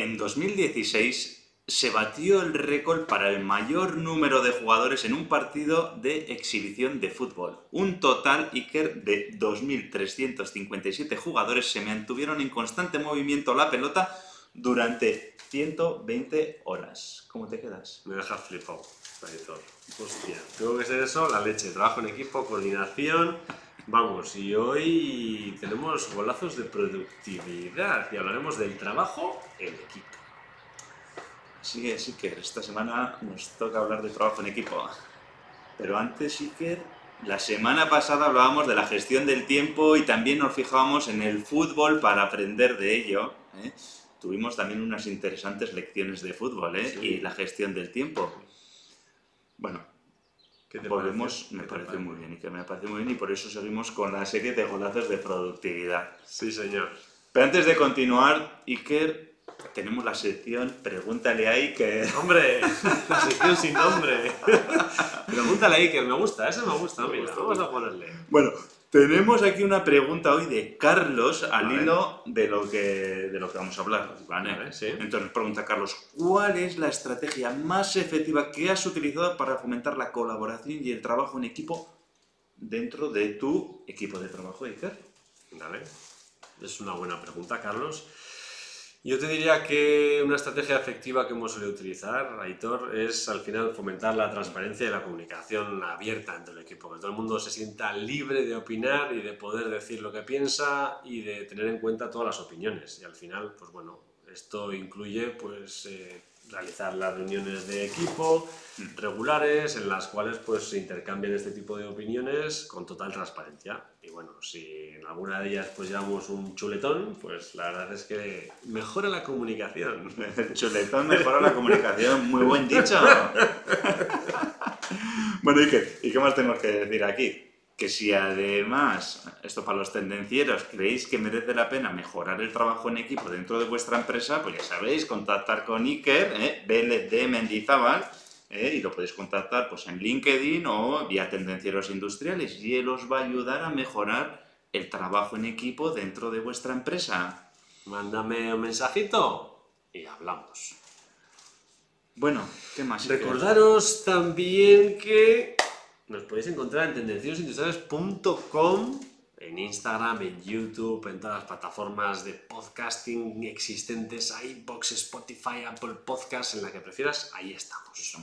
En 2016 se batió el récord para el mayor número de jugadores en un partido de exhibición de fútbol. Un total Iker de 2.357 jugadores se mantuvieron en constante movimiento la pelota durante 120 horas. ¿Cómo te quedas? Me dejas flipado. Hostia, tengo que ser eso, la leche. Trabajo en equipo, coordinación. Vamos, y hoy tenemos golazos de productividad y hablaremos del trabajo en equipo. Sí, sí que esta semana nos toca hablar de trabajo en equipo. Pero antes, Iker, la semana pasada hablábamos de la gestión del tiempo y también nos fijábamos en el fútbol para aprender de ello. ¿eh? Tuvimos también unas interesantes lecciones de fútbol ¿eh? Sí. y la gestión del tiempo. Bueno, ¿Qué te volvemos, parece? me ¿Qué te parece muy bien, Iker, me parece muy bien y por eso seguimos con la serie de golazos de productividad. Sí, señor. Pero antes de continuar, Iker, tenemos la sección Pregúntale a Iker. ¡Hombre! La sección sin nombre. Pregúntale a Iker, me gusta, ese me gusta, Me mira, gusta, vamos a ponerle. Bueno, tenemos aquí una pregunta hoy de Carlos al hilo de lo que, de lo que vamos a hablar. ¿vale? Vale, sí. Entonces, pregunta Carlos, ¿cuál es la estrategia más efectiva que has utilizado para fomentar la colaboración y el trabajo en equipo dentro de tu equipo de trabajo, Iker? Vale. Es una buena pregunta, Carlos. Yo te diría que una estrategia efectiva que hemos solido utilizar, Aitor, es al final fomentar la transparencia y la comunicación abierta entre el equipo, que todo el mundo se sienta libre de opinar y de poder decir lo que piensa y de tener en cuenta todas las opiniones. Y al final, pues bueno, esto incluye pues eh, realizar las reuniones de equipo regulares en las cuales pues se intercambian este tipo de opiniones con total transparencia. Y bueno, si en alguna de ellas pues llevamos un chuletón, pues la verdad es que mejora la comunicación. El chuletón mejora la comunicación, muy buen dicho. bueno, Iker, ¿y qué más tenemos que decir aquí? Que si además, esto para los tendencieros, creéis que merece la pena mejorar el trabajo en equipo dentro de vuestra empresa, pues ya sabéis, contactar con Iker, ¿eh? BLD Mendizábal, ¿eh? y lo podéis contactar pues, en LinkedIn o vía Tendencieros Industriales, y él os va a ayudar a mejorar el trabajo en equipo dentro de vuestra empresa. Mándame un mensajito y hablamos. Bueno, ¿qué más? Recordaros también que nos podéis encontrar en tendenciosindustriales.com, en Instagram, en YouTube, en todas las plataformas de podcasting existentes, iBox, Spotify, Apple Podcasts, en la que prefieras, ahí estamos.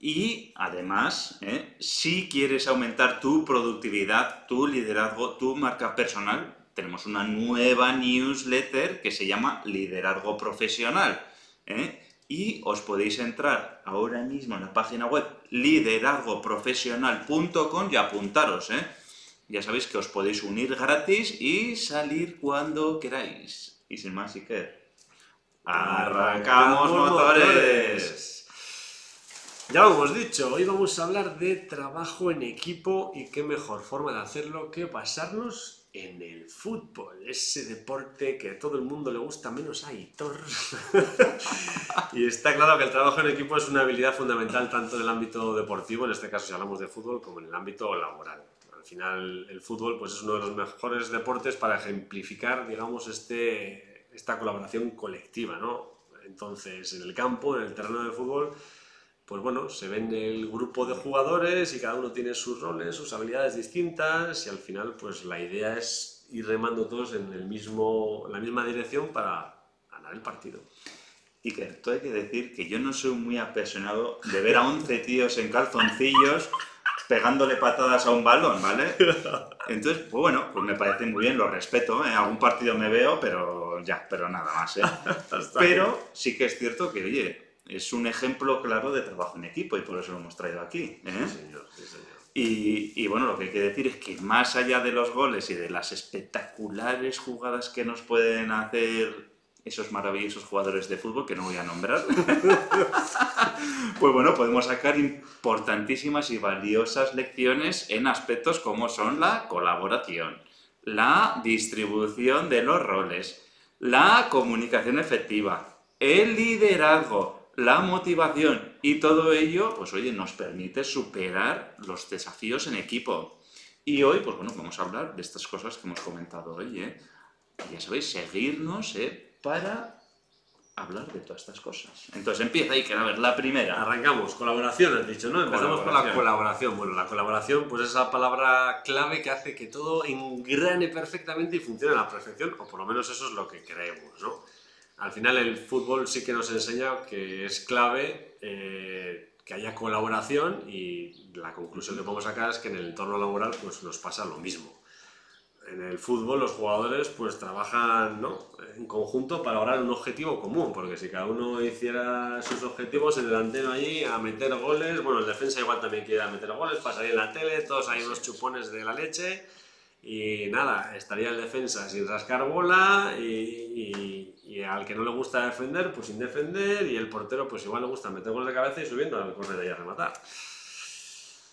Y además, ¿eh? si quieres aumentar tu productividad, tu liderazgo, tu marca personal, tenemos una nueva newsletter que se llama Liderazgo Profesional. ¿eh? Y os podéis entrar ahora mismo en la página web liderazgoprofesional.com y apuntaros. ¿eh? Ya sabéis que os podéis unir gratis y salir cuando queráis. Y sin más, Iker, ¡arrancamos motores! Ya lo hemos dicho, hoy vamos a hablar de trabajo en equipo y qué mejor forma de hacerlo que basarnos en el fútbol, ese deporte que a todo el mundo le gusta menos a Aitor. y está claro que el trabajo en equipo es una habilidad fundamental tanto en el ámbito deportivo, en este caso si hablamos de fútbol, como en el ámbito laboral. Al final el fútbol pues, es uno de los mejores deportes para ejemplificar, digamos, este, esta colaboración colectiva, ¿no? Entonces, en el campo, en el terreno de fútbol, pues bueno, se ven el grupo de jugadores y cada uno tiene sus roles, sus habilidades distintas y al final pues la idea es ir remando todos en, el mismo, en la misma dirección para ganar el partido. Iker, tú hay que decir que yo no soy muy apasionado de ver a 11 tíos en calzoncillos pegándole patadas a un balón, ¿vale? Entonces, pues bueno, pues me parece muy bien, lo respeto, ¿eh? Algún partido me veo, pero ya, pero nada más, ¿eh? Pero sí que es cierto que, oye, es un ejemplo claro de trabajo en equipo y por eso lo hemos traído aquí. ¿eh? Sí, señor, sí, señor. Y, y bueno, lo que hay que decir es que más allá de los goles y de las espectaculares jugadas que nos pueden hacer esos maravillosos jugadores de fútbol que no voy a nombrar, pues bueno, podemos sacar importantísimas y valiosas lecciones en aspectos como son la colaboración, la distribución de los roles, la comunicación efectiva, el liderazgo, la motivación y todo ello, pues oye, nos permite superar los desafíos en equipo. Y hoy, pues bueno, vamos a hablar de estas cosas que hemos comentado hoy, ¿eh? Ya sabéis, seguirnos, ¿eh? Para hablar de todas estas cosas. Entonces empieza ahí, que a ver, la primera. Arrancamos, colaboración, has dicho, ¿no? Empezamos por la Colaboración. Bueno, la colaboración, pues es esa palabra clave que hace que todo engrane perfectamente y funcione a la perfección, o por lo menos eso es lo que creemos, ¿no? Al final el fútbol sí que nos enseña que es clave eh, que haya colaboración y la conclusión que podemos sacar es que en el entorno laboral pues nos pasa lo mismo. En el fútbol los jugadores pues trabajan ¿no? en conjunto para lograr un objetivo común, porque si cada uno hiciera sus objetivos, el delantero allí a meter goles, bueno, el defensa igual también quiere meter goles, pasaría en la tele, todos ahí unos chupones de la leche y nada, estaría el defensa sin rascar bola y, y- y al que no le gusta defender, pues sin defender y el portero pues igual le gusta meter goles de cabeza y subiendo al córner ahí a rematar.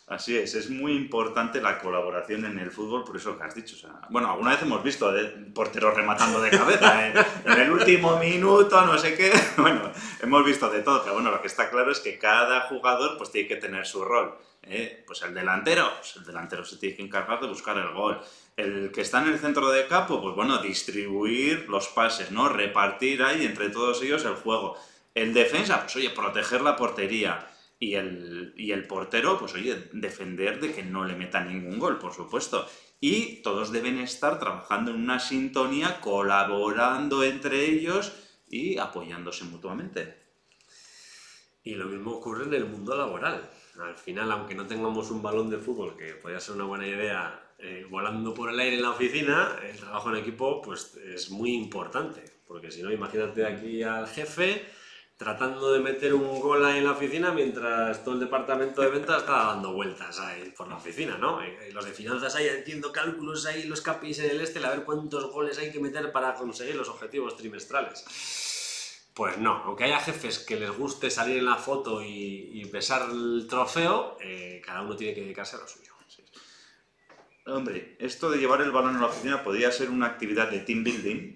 Así es, es muy importante la colaboración en el fútbol, por eso que has dicho. bueno, alguna vez hemos visto de porteros rematando de cabeza en, en el último minuto, no sé qué. Bueno, hemos visto de todo, pero bueno, lo que está claro es que cada jugador pues tiene que tener su rol. ¿eh? Pues el delantero, pues el delantero se tiene que encargar de buscar el gol. El que está en el centro de campo, pues bueno, distribuir los pases, ¿no? Repartir ahí entre todos ellos el juego. El defensa, pues oye, proteger la portería. Y el, y el portero, pues oye, defender de que no le meta ningún gol, por supuesto. Y todos deben estar trabajando en una sintonía, colaborando entre ellos y apoyándose mutuamente. Y lo mismo ocurre en el mundo laboral. Al final, aunque no tengamos un balón de fútbol, que podría ser una buena idea, eh, volando por el aire en la oficina, el trabajo en equipo pues, es muy importante. Porque si no, imagínate aquí al jefe tratando de meter un gol ahí en la oficina mientras todo el departamento de ventas está dando vueltas ahí por la oficina, ¿no? Y los de finanzas ahí haciendo cálculos ahí, los capis en el este, a ver cuántos goles hay que meter para conseguir los objetivos trimestrales. Pues no, aunque haya jefes que les guste salir en la foto y, y besar el trofeo, eh, cada uno tiene que dedicarse a lo suyo. Hombre, esto de llevar el balón a la oficina podría ser una actividad de team building. ¿eh?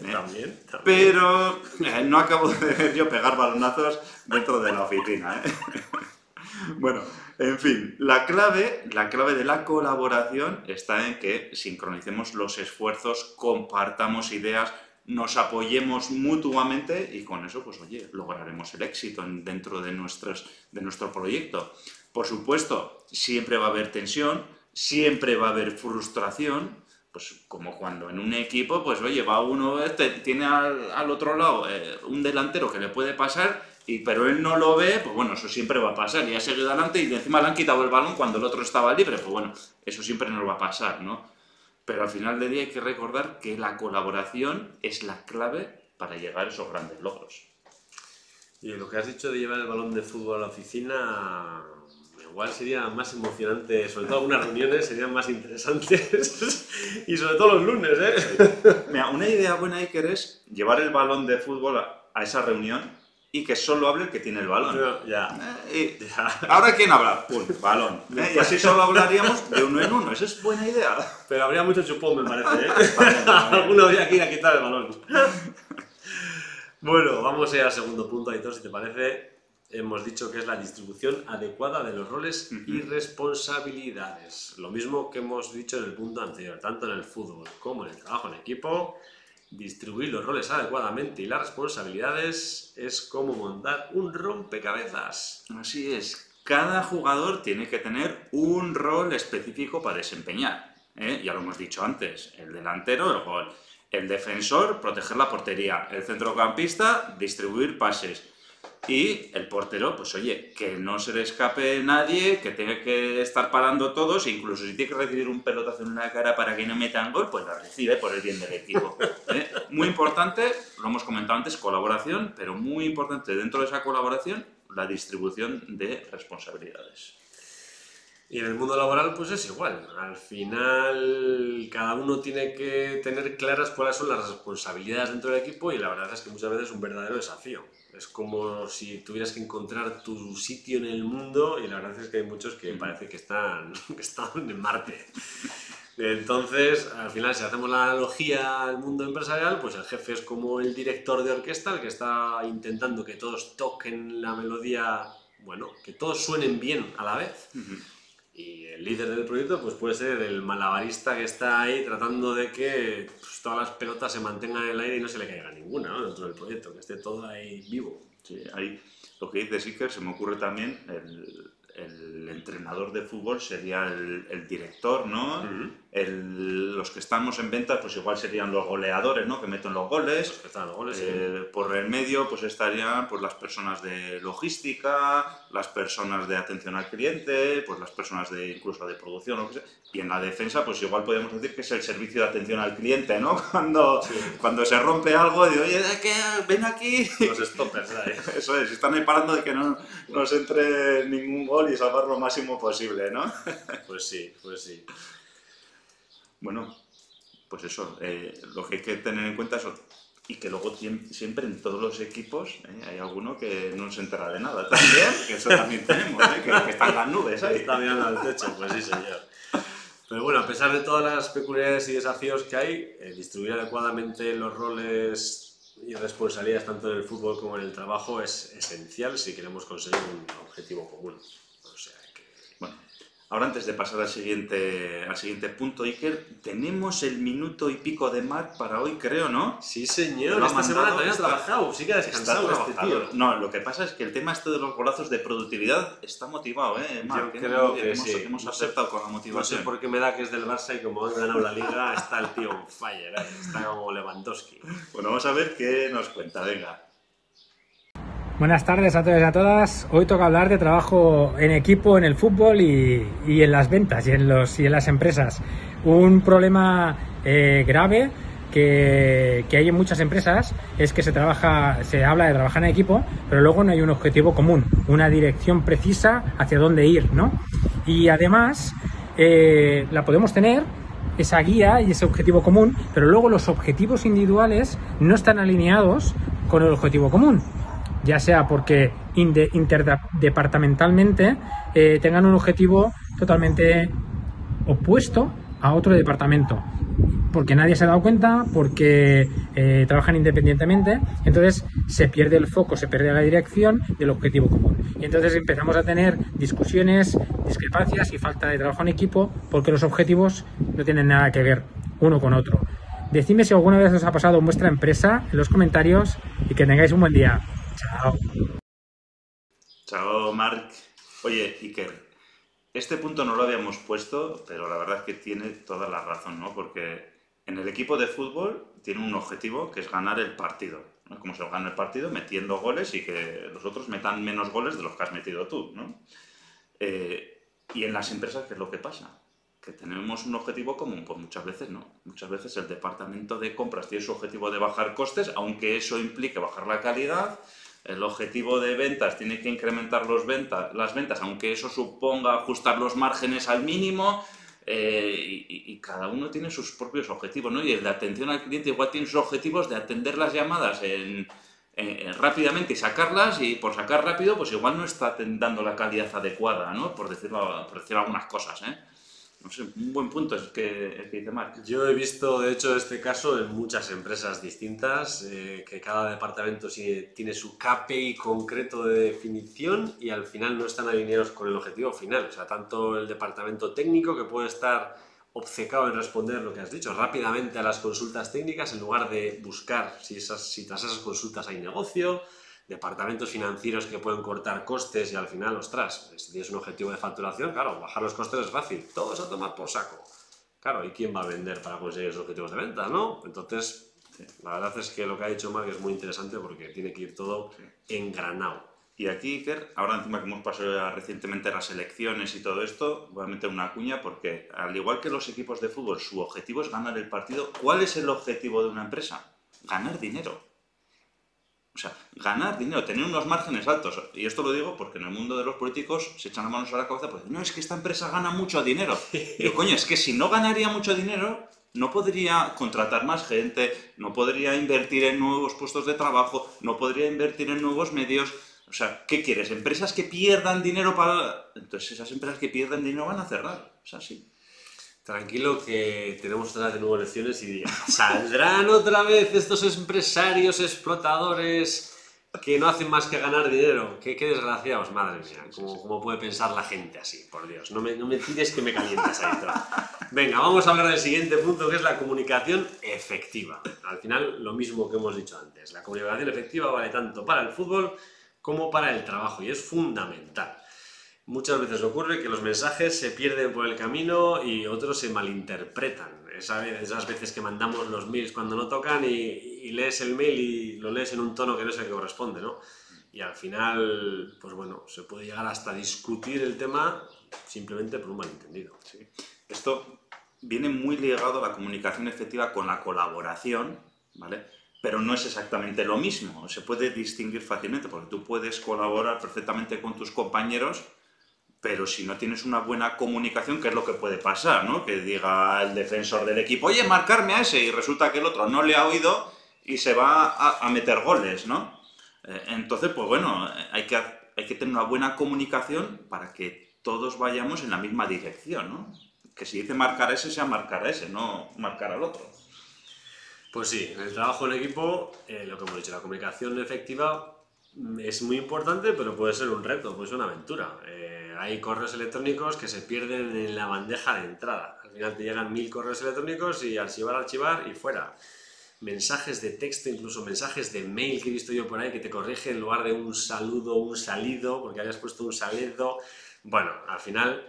También, también. Pero eh, no acabo de ver yo pegar balonazos dentro de la oficina. ¿eh? Bueno, en fin, la clave, la clave de la colaboración está en que sincronicemos los esfuerzos, compartamos ideas, nos apoyemos mutuamente y con eso, pues oye, lograremos el éxito en- dentro de, nuestros, de nuestro proyecto. Por supuesto, siempre va a haber tensión, siempre va a haber frustración, pues como cuando en un equipo, pues oye, va uno, eh, te- tiene al, al otro lado eh, un delantero que le puede pasar, y, pero él no lo ve, pues bueno, eso siempre va a pasar, y ha seguido adelante y encima le han quitado el balón cuando el otro estaba libre, pues bueno, eso siempre nos va a pasar, ¿no? Pero al final del día hay que recordar que la colaboración es la clave para llegar a esos grandes logros. Y lo que has dicho de llevar el balón de fútbol a la oficina, igual sería más emocionante, sobre todo algunas reuniones serían más interesantes. y sobre todo los lunes, ¿eh? Mira, una idea buena, Iker, es llevar el balón de fútbol a, a esa reunión y que solo hable el que tiene el balón. ya. Eh, y- ya. Ahora, ¿quién habla? Pum, balón. ¿eh? Y así solo hablaríamos de uno en uno. Esa es buena idea. Pero habría mucho chupón, me parece, ¿eh? Alguno habría que ir a quitar el balón. bueno, vamos a ir al segundo punto, Aitor, si te parece. Hemos dicho que es la distribución adecuada de los roles y responsabilidades. Lo mismo que hemos dicho en el punto anterior, tanto en el fútbol como en el trabajo en equipo. Distribuir los roles adecuadamente y las responsabilidades es como montar un rompecabezas. Así es. Cada jugador tiene que tener un rol específico para desempeñar. ¿eh? Ya lo hemos dicho antes. El delantero, el gol. El defensor, proteger la portería. El centrocampista, distribuir pases. Y el portero, pues oye, que no se le escape nadie, que tenga que estar parando todos, incluso si tiene que recibir un pelotazo en la cara para que no metan gol, pues lo recibe por el bien del equipo. ¿eh? Muy importante, lo hemos comentado antes, colaboración, pero muy importante dentro de esa colaboración, la distribución de responsabilidades. Y en el mundo laboral pues es igual. Al final cada uno tiene que tener claras cuáles son las responsabilidades dentro del equipo y la verdad es que muchas veces es un verdadero desafío. Es como si tuvieras que encontrar tu sitio en el mundo y la verdad es que hay muchos que parece que están, que están en Marte. Entonces, al final, si hacemos la analogía al mundo empresarial, pues el jefe es como el director de orquesta, el que está intentando que todos toquen la melodía, bueno, que todos suenen bien a la vez. Y el líder del proyecto pues puede ser el malabarista que está ahí tratando de que pues, todas las pelotas se mantengan en el aire y no se le caiga ninguna ¿no? dentro del proyecto, que esté todo ahí vivo. Sí, ahí lo que dice Siker se me ocurre también el, el entrenador de fútbol sería el, el director, ¿no? El- los que estamos en ventas, pues igual serían los goleadores, ¿no? Que meten los goles. Los que están los goles, sí. Eh, por el medio, pues estarían pues, las personas de logística, las personas de atención al cliente, pues las personas de incluso de producción, que sea. Y en la defensa, pues igual podemos decir que es el servicio de atención al cliente, ¿no? Cuando, cuando se rompe algo, digo, oye, ¿qué? ven aquí. los stoppers. Eso es, están ahí parando de que no nos entre ningún gol y salvar lo máximo posible, ¿no? Pues sí, pues sí. Bueno, pues eso, eh, lo que hay que tener en cuenta es y que luego siempre en todos los equipos eh, hay alguno que no se entera de nada también, que eso también tenemos, eh, que, que están las nubes ahí. Está mirando al techo, pues sí, señor. Pero bueno, a pesar de todas las peculiaridades y desafíos que hay, eh, distribuir adecuadamente los roles y responsabilidades tanto en el fútbol como en el trabajo es esencial si queremos conseguir un objetivo común. O sea que... Bueno, ahora antes de pasar al siguiente, al siguiente punto, Iker, tenemos el minuto y pico de Marc para hoy, creo, ¿no? Sí, señor, Lo esta semana también ha está- trabajado, sí que ha descansado este tío. No, lo que pasa es que el tema este de los golazos de productividad está motivado, ¿eh? Marc? Yo ¿eh? creo que hemos, sí. hemos acertado con la No sé motivación. por qué me da que es del Barça y como han ganado la liga está el tío on fire, ahí, está como Lewandowski. Bueno, vamos a ver qué nos cuenta, venga. Buenas tardes a todos y a todas. Hoy toca hablar de trabajo en equipo en el fútbol y, y en las ventas y en, los, y en las empresas. Un problema eh, grave que, que hay en muchas empresas es que se trabaja, se habla de trabajar en equipo, pero luego no hay un objetivo común, una dirección precisa hacia dónde ir, ¿no? Y además eh, la podemos tener esa guía y ese objetivo común, pero luego los objetivos individuales no están alineados con el objetivo común ya sea porque interdepartamentalmente eh, tengan un objetivo totalmente opuesto a otro departamento. Porque nadie se ha dado cuenta, porque eh, trabajan independientemente, entonces se pierde el foco, se pierde la dirección del objetivo común. Y entonces empezamos a tener discusiones, discrepancias y falta de trabajo en equipo porque los objetivos no tienen nada que ver uno con otro. Decidme si alguna vez os ha pasado en vuestra empresa en los comentarios y que tengáis un buen día. Chao. Chao, Marc. Oye, Iker, este punto no lo habíamos puesto, pero la verdad es que tiene toda la razón, ¿no? Porque en el equipo de fútbol tiene un objetivo que es ganar el partido. ¿no? Como se gana el partido metiendo goles y que los otros metan menos goles de los que has metido tú, ¿no? Eh, y en las empresas, ¿qué es lo que pasa? Que tenemos un objetivo común, pues muchas veces no. Muchas veces el departamento de compras tiene su objetivo de bajar costes, aunque eso implique bajar la calidad. El objetivo de ventas tiene que incrementar los ventas, las ventas, aunque eso suponga ajustar los márgenes al mínimo. eh, y, cada uno tiene sus propios objetivos, ¿no? Y el de atención al cliente igual tiene sus objetivos de atender las llamadas en, rápidamente y sacarlas y por sacar rápido pues igual no está dando la calidad adecuada, ¿no? Por decirlo, por decir algunas cosas, ¿eh? No sé, un buen punto es que, el que dice Marc. Yo he visto, de hecho, este caso en muchas empresas distintas, eh, que cada departamento sí tiene su KPI concreto de definición y al final no están alineados con el objetivo final. O sea, tanto el departamento técnico que puede estar obcecado en responder lo que has dicho rápidamente a las consultas técnicas en lugar de buscar si, esas, si tras esas consultas hay negocio, departamentos financieros que pueden cortar costes y al final, ostras, si tienes un objetivo de facturación, claro, bajar los costes es fácil, todos a tomar por saco. Claro, ¿y quién va a vender para conseguir esos objetivos de venta, no? Entonces, la verdad es que lo que ha dicho Mark es muy interesante porque tiene que ir todo engranado. Y aquí, Iker, ahora encima que hemos pasado ya recientemente las elecciones y todo esto, voy a meter una cuña porque, al igual que los equipos de fútbol, su objetivo es ganar el partido. ¿Cuál es el objetivo de una empresa? Ganar dinero. O sea, ganar dinero, tener unos márgenes altos. Y esto lo digo porque en el mundo de los políticos se echan las manos a la cabeza porque no, es que esta empresa gana mucho dinero. Y yo, coño, es que si no ganaría mucho dinero, no podría contratar más gente, no podría invertir en nuevos puestos de trabajo, no podría invertir en nuevos medios. O sea, ¿qué quieres? ¿Empresas que pierdan dinero para...? Entonces esas empresas que pierden dinero van a cerrar. O sea, sí. Tranquilo que tenemos otra vez de nuevo elecciones y saldrán otra vez estos empresarios explotadores que no hacen más que ganar dinero. Qué, qué desgraciados, madre mía. ¿Cómo, cómo puede pensar la gente así? Por Dios, no me, no me tires que me calientas ahí. Venga, vamos a hablar del siguiente punto, que es la comunicación efectiva. Al final, lo mismo que hemos dicho antes. La comunicación efectiva vale tanto para el fútbol como para el trabajo y es fundamental. Muchas veces ocurre que los mensajes se pierden por el camino y otros se malinterpretan. Esas veces que mandamos los mails cuando no tocan y, lees el mail y lo lees en un tono que no es el que corresponde, ¿no? Y al final, pues bueno, se puede llegar hasta discutir el tema simplemente por un malentendido. Esto viene muy ligado a la comunicación efectiva con la colaboración, ¿vale? Pero no es exactamente lo mismo. Se puede distinguir fácilmente porque tú puedes colaborar perfectamente con tus compañeros, pero si no tienes una buena comunicación, ¿qué es lo que puede pasar, no? Que diga el defensor del equipo, oye, marcarme a ese, y resulta que el otro no le ha oído y se va a, meter goles, ¿no? Eh, Entonces, pues bueno, eh, hay que, ha- hay que tener una buena comunicación para que todos vayamos en la misma dirección, ¿no? Que si dice marcar a ese, sea marcar a ese, no marcar al otro. Pues sí, en el trabajo en equipo, eh, lo que hemos dicho, la comunicación efectiva mm, es muy importante, pero puede ser un reto, puede ser una aventura. Hay correos electrónicos que se pierden en la bandeja de entrada. Al final te llegan mil correos electrónicos y archivar, archivar y fuera. Mensajes de texto, incluso mensajes de mail que he visto yo por ahí que te corrige en lugar de un saludo, un salido, porque habías puesto un salido. Bueno, al final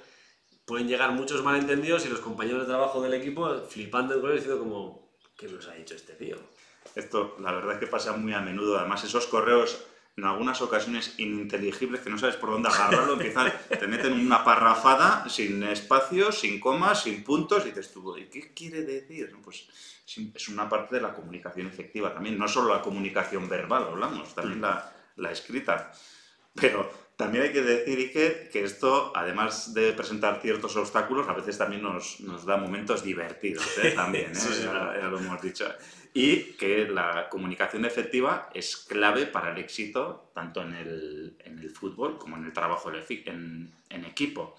pueden llegar muchos malentendidos y los compañeros de trabajo del equipo flipando en color diciendo como, ¿qué nos ha dicho este tío? Esto, la verdad es que pasa muy a menudo. Además, esos correos, en algunas ocasiones ininteligibles, que no sabes por dónde agarrarlo, empiezan, te meten una parrafada sin espacios, sin comas, sin puntos, y dices tú, ¿y qué quiere decir? Pues es una parte de la comunicación efectiva también, no solo la comunicación verbal, hablamos, también la, la escrita. Pero también hay que decir, Iker, que esto, además de presentar ciertos obstáculos, a veces también nos, nos da momentos divertidos, ¿eh? También, ¿eh? Eso sí, ya, ya lo hemos dicho. Y que la comunicación efectiva es clave para el éxito tanto en el, en el fútbol como en el trabajo en- en equipo.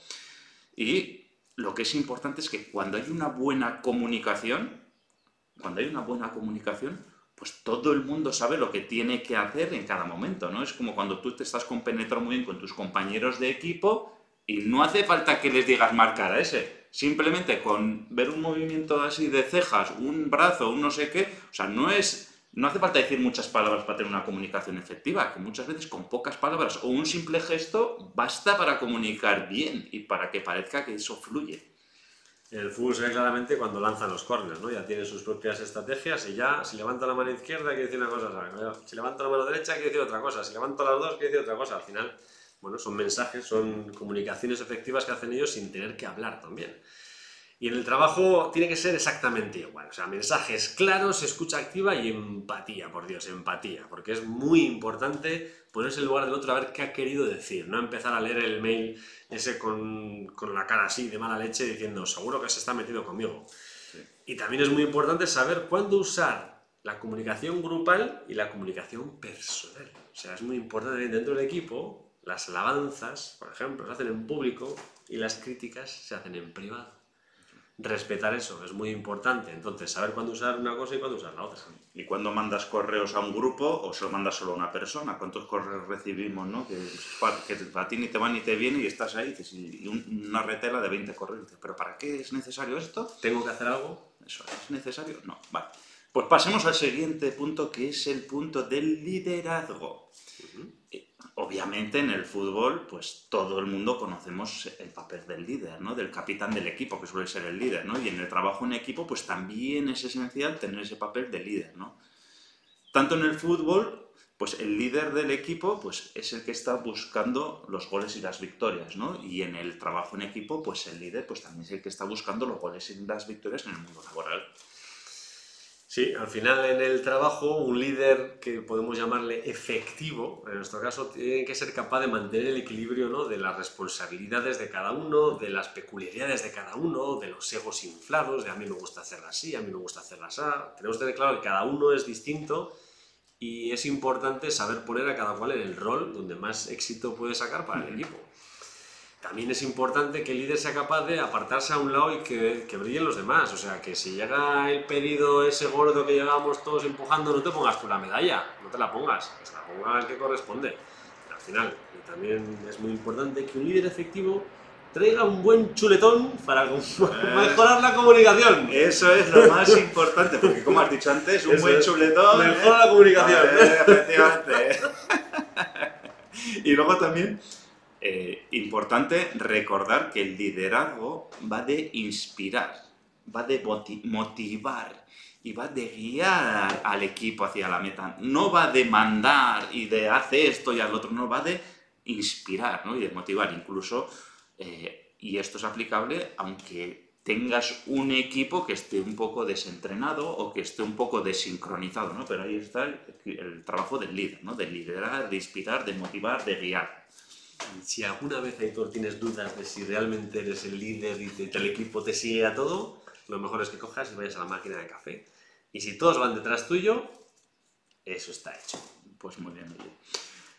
Y lo que es importante es que cuando hay una buena comunicación, cuando hay una buena comunicación, pues todo el mundo sabe lo que tiene que hacer en cada momento, ¿no? Es como cuando tú te estás compenetrando muy bien con tus compañeros de equipo y no hace falta que les digas marcar a ese. Simplemente con ver un movimiento así de cejas, un brazo, un no sé qué, o sea, no es... No hace falta decir muchas palabras para tener una comunicación efectiva, que muchas veces con pocas palabras o un simple gesto basta para comunicar bien y para que parezca que eso fluye. El fútbol se ve claramente cuando lanzan los corners, ¿no? Ya tienen sus propias estrategias y ya, si levanta la mano izquierda, quiere decir una cosa, si levanta la mano derecha, quiere decir otra cosa, si levanta las dos, quiere decir otra cosa. Al final, bueno, son mensajes, son comunicaciones efectivas que hacen ellos sin tener que hablar también. Y en el trabajo tiene que ser exactamente igual. O sea, mensajes claros, escucha activa y empatía, por Dios, empatía. Porque es muy importante ponerse en lugar del otro a ver qué ha querido decir. No empezar a leer el mail ese con, con la cara así de mala leche diciendo, seguro que se está metido conmigo. Y también es muy importante saber cuándo usar la comunicación grupal y la comunicación personal. O sea, es muy importante dentro del equipo las alabanzas, por ejemplo, se hacen en público y las críticas se hacen en privado respetar eso es muy importante. Entonces, saber cuándo usar una cosa y cuándo usar la otra. Y cuando mandas correos a un grupo o se lo mandas solo a una persona, ¿cuántos correos recibimos, no? Que, que a ti ni te va ni te viene y estás ahí y un- una retela de 20 correos. ¿Pero para qué es necesario esto? ¿Tengo que hacer algo? ¿Eso es necesario? No, vale. Pues pasemos al siguiente punto, que es el punto del liderazgo. Obviamente en el fútbol, pues todo el mundo conocemos el papel del líder, ¿no? Del capitán del equipo, que suele ser el líder, ¿no? Y en el trabajo en equipo, pues también es esencial tener ese papel de líder, ¿no? Tanto en el fútbol, pues el líder del equipo, pues es el que está buscando los goles y las victorias, ¿no? Y en el trabajo en equipo, pues el líder, pues también es el que está buscando los goles y las victorias en el mundo laboral. Sí, al final en el trabajo un líder que podemos llamarle efectivo, en nuestro caso, tiene que ser capaz de mantener el equilibrio ¿no? de las responsabilidades de cada uno, de las peculiaridades de cada uno, de los egos inflados, de a mí me gusta hacerla así, a mí me gusta hacerla así. Tenemos que tener claro que cada uno es distinto y es importante saber poner a cada cual en el rol donde más éxito puede sacar para el equipo. También es importante que el líder sea capaz de apartarse a un lado y que, que brillen los demás. O sea, que si llega el pedido ese gordo que llegábamos todos empujando, no te pongas tú la medalla, no te la pongas, que se la ponga el que corresponde. Al final, y también es muy importante que un líder efectivo traiga un buen chuletón para mejorar la comunicación. Eso es lo más importante, porque como has dicho antes, un Eso buen es. chuletón... Mejora ¿eh? la comunicación. Eh, efectivamente. y luego también, eh, importante recordar que el liderazgo va de inspirar, va de moti- motivar y va de guiar al equipo hacia la meta. No va de mandar y de hacer esto y al otro, no, va de inspirar ¿no? y de motivar incluso. eh, y esto es aplicable aunque tengas un equipo que esté un poco desentrenado o que esté un poco desincronizado, ¿no? Pero ahí está el, el trabajo del líder, ¿no? De liderar, de inspirar, de motivar, de guiar. Si alguna vez, Aitor, tienes dudas de si realmente eres el líder y el equipo te sigue a todo, lo mejor es que cojas y vayas a la máquina de café. Y si todos van detrás tuyo, eso está hecho. Pues muy bien.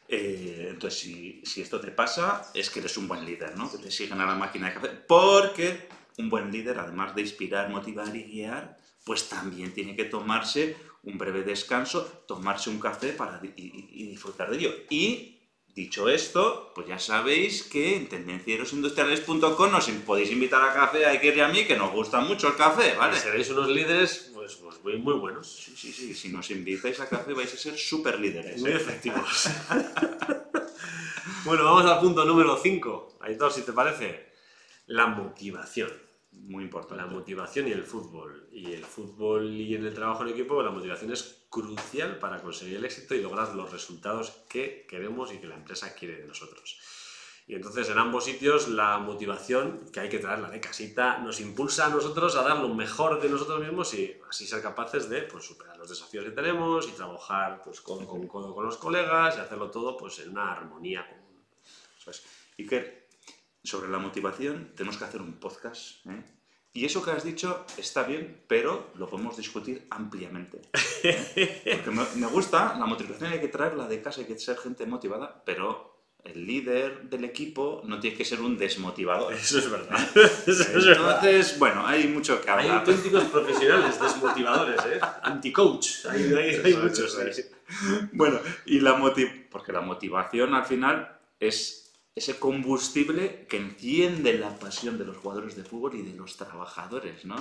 Eh, entonces, si, esto te pasa, es que eres un buen líder, ¿no? Que te siguen a la máquina de café. Porque un buen líder, además de inspirar, motivar y guiar, pues también tiene que tomarse un breve descanso, tomarse un café para y disfrutar de ello. Y, dicho esto, pues ya sabéis que en tendencierosindustriales.com nos podéis invitar a café a Iker y a mí, que nos gusta mucho el café, ¿vale? Y seréis unos líderes pues, pues muy, muy buenos. Sí, sí, sí. Si nos invitáis a café vais a ser súper líderes. Muy efectivos. bueno, vamos al punto número 5. Aitor, si te parece. La motivación. Muy importante. La motivación y el fútbol. Y el fútbol y en el trabajo en equipo, la motivación es crucial para conseguir el éxito y lograr los resultados que queremos y que la empresa quiere de nosotros. Y entonces en ambos sitios la motivación, que hay que traerla de casita, nos impulsa a nosotros a dar lo mejor de nosotros mismos y así ser capaces de pues, superar los desafíos que tenemos y trabajar pues, con codo con los colegas y hacerlo todo pues, en una armonía común. Eso es. Iker, sobre la motivación tenemos que hacer un podcast. ¿eh? Y eso que has dicho está bien, pero lo podemos discutir ampliamente. ¿eh? Porque me, me gusta, la motivación hay que traerla de casa, hay que ser gente motivada, pero el líder del equipo no tiene que ser un desmotivador. Eso es verdad. Eso es verdad. Entonces, bueno, hay mucho que Hay hablar. auténticos profesionales desmotivadores, ¿eh? Anti-coach. Hay, hay- hay Eso muchos. eso. Bueno, y la motiv porque la motivación al final es ese combustible que enciende la pasión de los jugadores de fútbol y de los trabajadores, ¿no?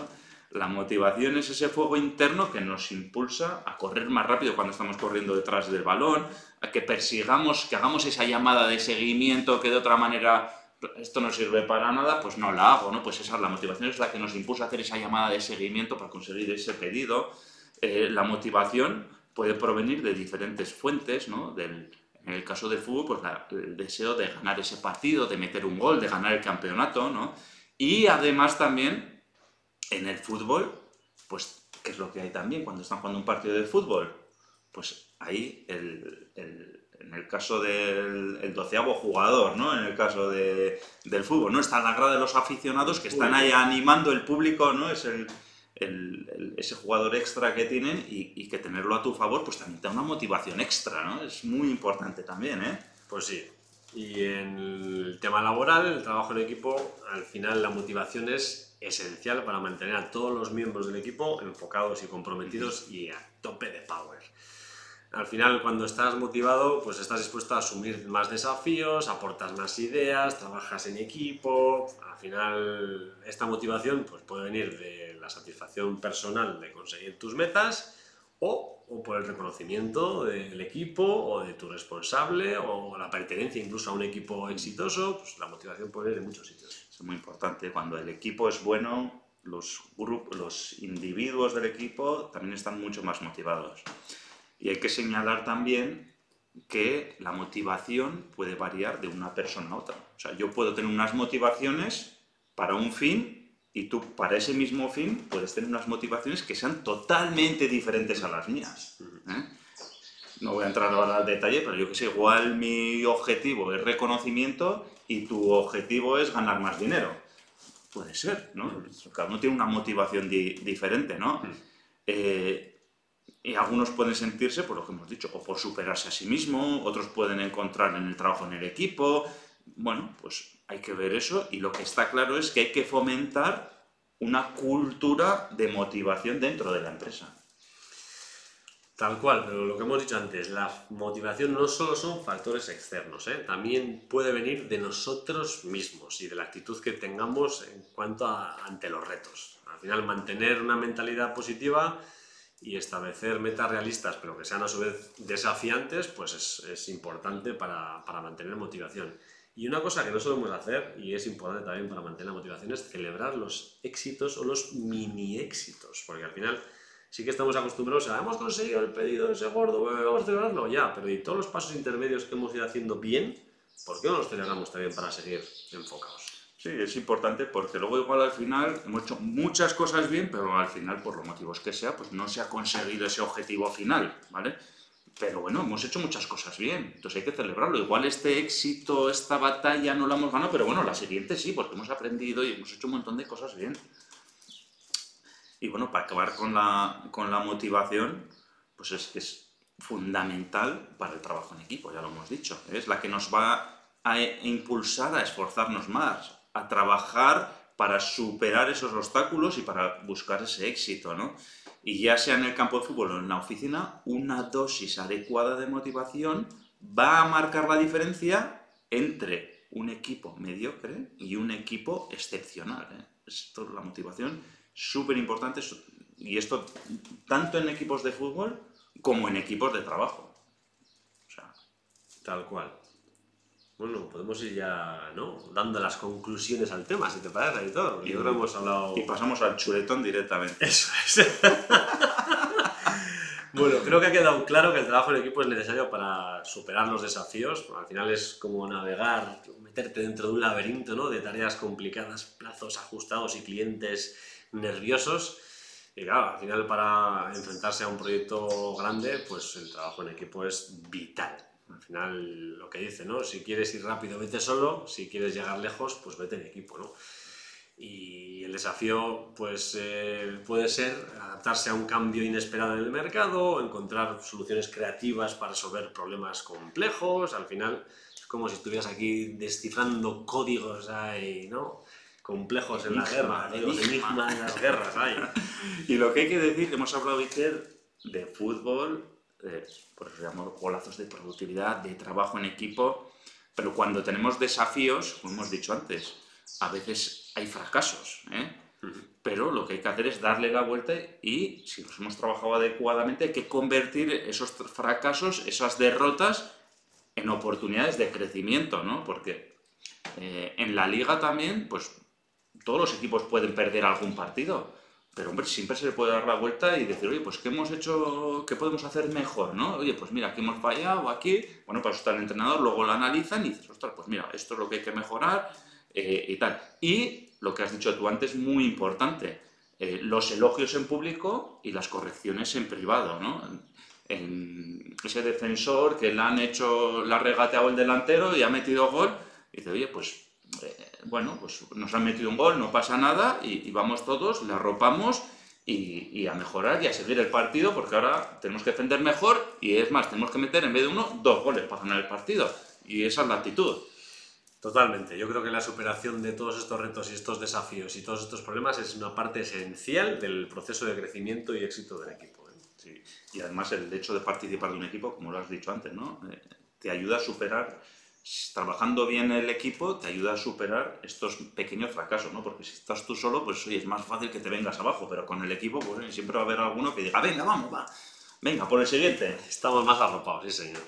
La motivación es ese fuego interno que nos impulsa a correr más rápido cuando estamos corriendo detrás del balón, a que persigamos, que hagamos esa llamada de seguimiento que de otra manera esto no sirve para nada, pues no la hago, ¿no? Pues esa la motivación es la que nos impulsa a hacer esa llamada de seguimiento para conseguir ese pedido. Eh, la motivación puede provenir de diferentes fuentes, ¿no? Del, en el caso del fútbol, pues la- el deseo de ganar ese partido, de meter un gol, de ganar el campeonato, ¿no? Y además también en el fútbol, pues, ¿qué es lo que hay también cuando están jugando un partido de fútbol? Pues ahí, el, el- en el caso del el doceavo jugador, ¿no? En el caso de- del fútbol, ¿no? Está la grada de los aficionados que están ahí animando el público, ¿no? Es el, el- el- ese jugador extra que tienen y, y que tenerlo a tu favor, pues también te da una motivación extra, ¿no? Es muy importante también, ¿eh? Pues sí. Y en el tema laboral, el trabajo en equipo, al final la motivación es esencial para mantener a todos los miembros del equipo enfocados y comprometidos y a tope de power. Al final, cuando estás motivado, pues estás dispuesto a asumir más desafíos, aportas más ideas, trabajas en equipo. Al final, esta motivación pues, puede venir de la satisfacción personal de conseguir tus metas o, o por el reconocimiento del equipo o de tu responsable o la pertenencia incluso a un equipo exitoso. Pues la motivación puede venir de muchos sitios. Es muy importante. Cuando el equipo es bueno, los, grupos, los individuos del equipo también están mucho más motivados. Y hay que señalar también que la motivación puede variar de una persona a otra. O sea, yo puedo tener unas motivaciones para un fin y tú para ese mismo fin puedes tener unas motivaciones que sean totalmente diferentes a las mías. ¿eh? No voy a entrar ahora al detalle, pero yo que sé, igual mi objetivo es reconocimiento y tu objetivo es ganar más dinero. Puede ser, ¿no? Cada uno tiene una motivación di- diferente, ¿no? Eh, y algunos pueden sentirse, por lo que hemos dicho, o por superarse a sí mismo, otros pueden encontrar en el trabajo en el equipo, bueno, pues hay que ver eso y lo que está claro es que hay que fomentar una cultura de motivación dentro de la empresa. Tal cual, pero lo que hemos dicho antes, la motivación no solo son factores externos, ¿eh? también puede venir de nosotros mismos y de la actitud que tengamos en cuanto a ante los retos. Al final, mantener una mentalidad positiva y establecer metas realistas, pero que sean a su vez desafiantes, pues es, es importante para, para, mantener motivación. Y una cosa que no solemos hacer, y es importante también para mantener la motivación, es celebrar los éxitos o los mini éxitos, porque al final sí que estamos acostumbrados a, hemos conseguido el pedido de ese gordo, vamos a celebrarlo, ya, pero y todos los pasos intermedios que hemos ido haciendo bien, ¿por qué no los celebramos también para seguir enfocados? Sí, es importante porque luego igual al final hemos hecho muchas cosas bien, pero al final, por los motivos que sea, pues no se ha conseguido ese objetivo final, ¿vale? Pero bueno, hemos hecho muchas cosas bien, entonces hay que celebrarlo. Igual este éxito, esta batalla no la hemos ganado, pero bueno, la siguiente sí, porque hemos aprendido y hemos hecho un montón de cosas bien. Y bueno, para acabar con la, con la motivación, pues es que es fundamental para el trabajo en equipo, ya lo hemos dicho. Es la que nos va a impulsar a esforzarnos más, a trabajar para superar esos obstáculos y para buscar ese éxito, ¿no? Y ya sea en el campo de fútbol o en la oficina, una dosis adecuada de motivación va a marcar la diferencia entre un equipo mediocre y un equipo excepcional. ¿eh? Esto, la motivación súper importante y esto tanto en equipos de fútbol como en equipos de trabajo. O sea, tal cual. Bueno, podemos ir ya, ¿no? Dando las conclusiones al tema, si te parece, editor. Y ahora hemos hablado... Y pasamos al chuletón directamente. Eso es. bueno, creo que ha quedado claro que el trabajo en equipo es necesario para superar los desafíos. Al final es como navegar, meterte dentro de un laberinto, ¿no? De tareas complicadas, plazos ajustados y clientes nerviosos. Y claro, al final para enfrentarse a un proyecto grande, pues el trabajo en equipo es vital. Al final lo que dice, ¿no? Si quieres ir rápido, vete solo, si quieres llegar lejos, pues vete en equipo, ¿no? Y el desafío pues eh, puede ser adaptarse a un cambio inesperado en el mercado, encontrar soluciones creativas para resolver problemas complejos, al final es como si estuvieras aquí descifrando códigos ahí, ¿no? complejos en la guerra, los enigmas en las guerras hay. y lo que hay que decir, hemos hablado, Iker, de fútbol, de, por eso llamamos golazos de productividad, de trabajo en equipo, pero cuando tenemos desafíos, como hemos dicho antes, a veces hay fracasos, ¿eh? pero lo que hay que hacer es darle la vuelta y si nos hemos trabajado adecuadamente hay que convertir esos fracasos, esas derrotas en oportunidades de crecimiento, ¿no? Porque eh, en la liga también, pues todos los equipos pueden perder algún partido, pero hombre, siempre se le puede dar la vuelta y decir, oye, pues ¿qué hemos hecho, qué podemos hacer mejor, no? Oye, pues mira, aquí hemos fallado, aquí, bueno, para eso está el entrenador, luego lo analizan y dices, ostras, pues mira, esto es lo que hay que mejorar eh, y tal. Y lo que has dicho tú antes, muy importante, eh, los elogios en público y las correcciones en privado, ¿no? Ese defensor que le han hecho, la regateado el delantero y ha metido gol, y dice, oye, pues eh, bueno, pues nos han metido un gol, no pasa nada y, vamos todos, le arropamos y, a mejorar y a seguir el partido porque ahora tenemos que defender mejor y es más, tenemos que meter en vez de uno dos goles para ganar el partido y esa es la actitud. Totalmente. Yo creo que la superación de todos estos retos y estos desafíos y todos estos problemas es una parte esencial del proceso de crecimiento y éxito del equipo. ¿eh? Sí. Y además el hecho de participar de un equipo, como lo has dicho antes, ¿no? Eh, te ayuda a superar trabajando bien el equipo te ayuda a superar estos pequeños fracasos, ¿no? Porque si estás tú solo, pues oye, es más fácil que te vengas abajo, pero con el equipo, pues siempre va a haber alguno que diga, venga, vamos, va, venga, por el siguiente. Estamos más arropados, sí, señor.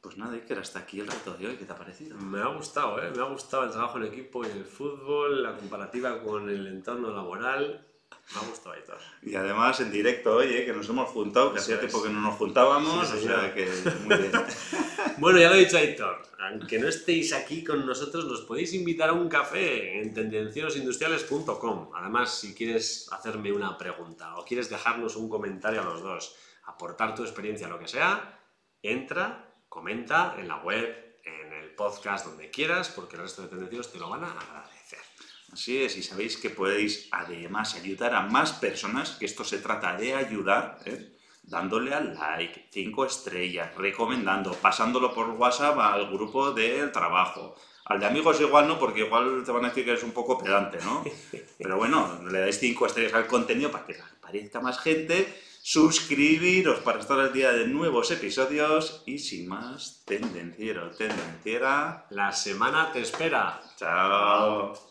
Pues nada, Iker, hasta aquí el reto de hoy, ¿qué te ha parecido? Me ha gustado, ¿eh? Me ha gustado el trabajo en equipo y el fútbol, la comparativa con el entorno laboral. Me ha gustado, Aitor. Y además en directo, oye, que nos hemos juntado, que hacía tiempo que no nos juntábamos, o sea que muy bien. bueno, ya lo he dicho, Aitor. Aunque no estéis aquí con nosotros, nos podéis invitar a un café en tendenciosindustriales.com. Además, si quieres hacerme una pregunta o quieres dejarnos un comentario a los dos, aportar tu experiencia, lo que sea, entra, comenta en la web, en el podcast, donde quieras, porque el resto de tendencios te lo van a agradecer. Así es, y sabéis que podéis además ayudar a más personas, que esto se trata de ayudar, ¿eh? dándole al like, cinco estrellas, recomendando, pasándolo por WhatsApp al grupo del trabajo. Al de amigos igual no, porque igual te van a decir que eres un poco pedante, ¿no? Pero bueno, le dais cinco estrellas al contenido para que aparezca más gente, suscribiros para estar al día de nuevos episodios y sin más, tendenciero, tendenciera. La semana te espera. Chao.